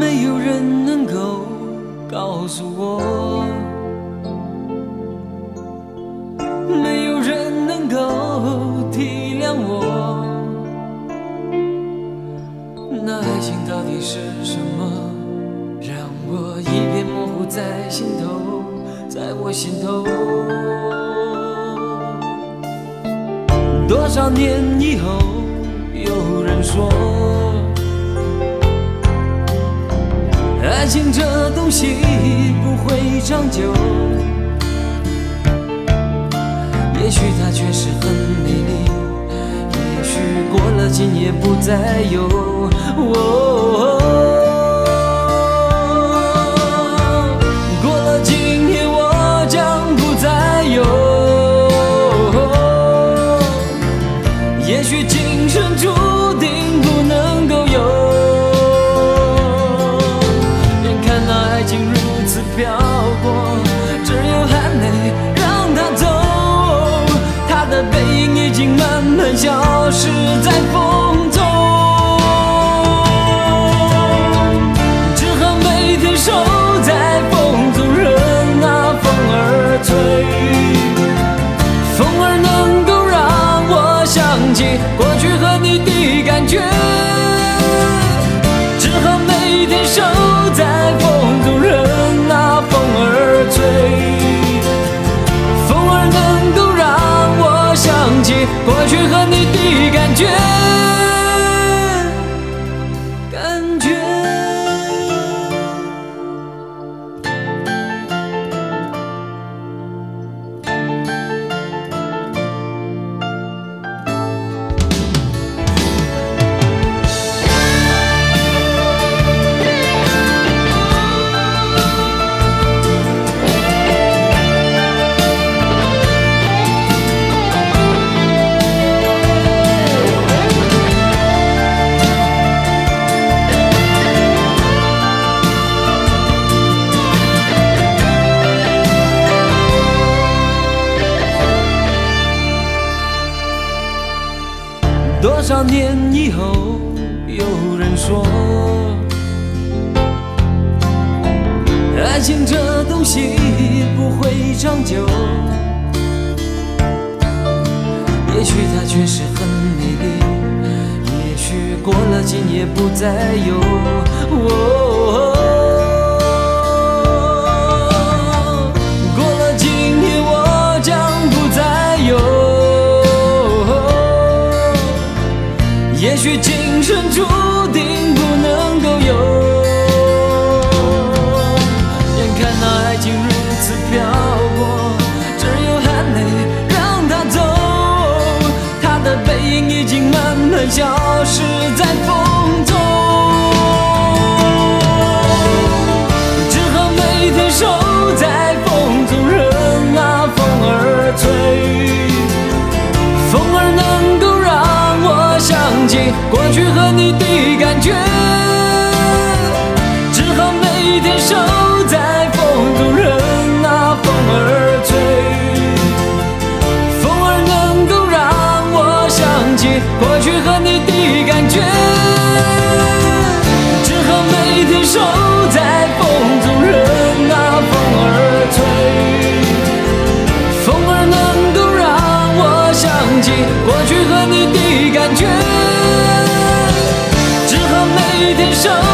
没有人能够告诉我，没有人能够体谅我。那爱情到底是什么，让我一片模糊在心头，在我心头。多少年以后，有人说。情这东西不会长久，也许它确实很美丽，也许过了今夜不再有。哦消失在过去和你多年以后，有人说，爱情这东西不会长久。也许它确实很美丽，也许过了今夜不再有。哦也许今生注定不能够有。眼看那爱情如此飘泊，只有含泪让它走。他的背影已经慢慢消失在风过去和你的感觉，只好每天守在风中，任那风儿吹。风儿能够让我想起过去和你的感觉，只好每天守在风中，任那风儿吹。风儿能够让我想起过去和你的感觉，天上